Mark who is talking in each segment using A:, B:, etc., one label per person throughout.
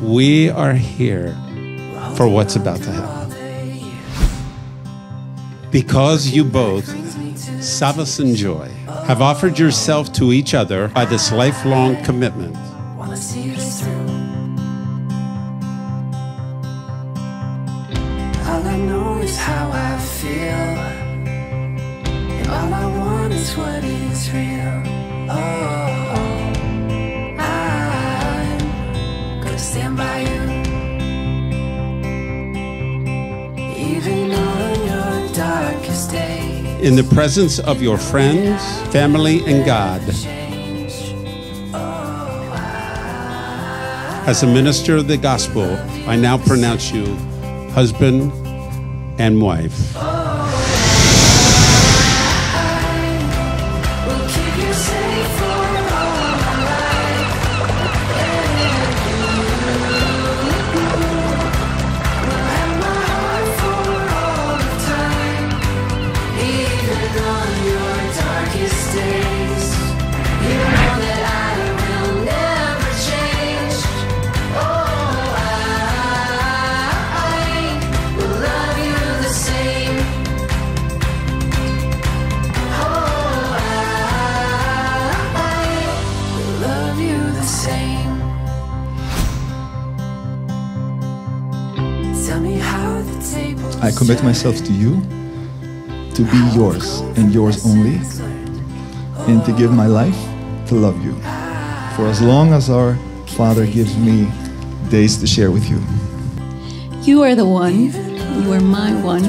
A: We are here for what's about to happen. Because you both, Savvas and Joy, have offered yourself to each other by this lifelong commitment.
B: How I feel. And all I want is what by you. Even on your darkest.
A: In the presence of your friends, family, and God, as a minister of the gospel, I now pronounce you husband and wife.
B: I
C: commit myself to you to be yours and yours only, and to give my life to love you for as long as our Father gives me days to share with you.
D: You are the one. You are my one.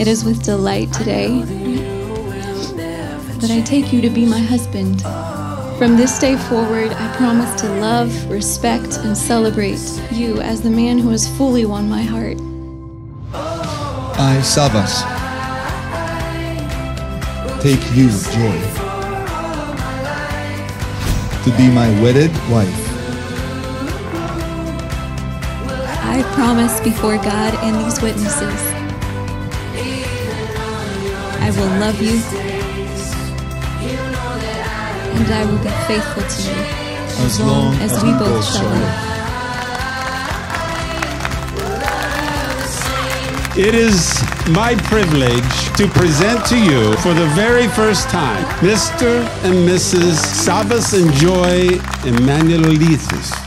D: It is with delight today that I take you to be my husband. From this day forward, I promise to love, respect, and celebrate you as the man who has fully won my heart.
C: I, Savvas, take you, Joy, to be my wedded wife.
D: I promise before God and these witnesses, I will love you and I will be faithful to you as long as we both shall live.
A: It is my privilege to present to you for the very first time Mr. and Mrs. Savvas and Joy Emmanuelitis.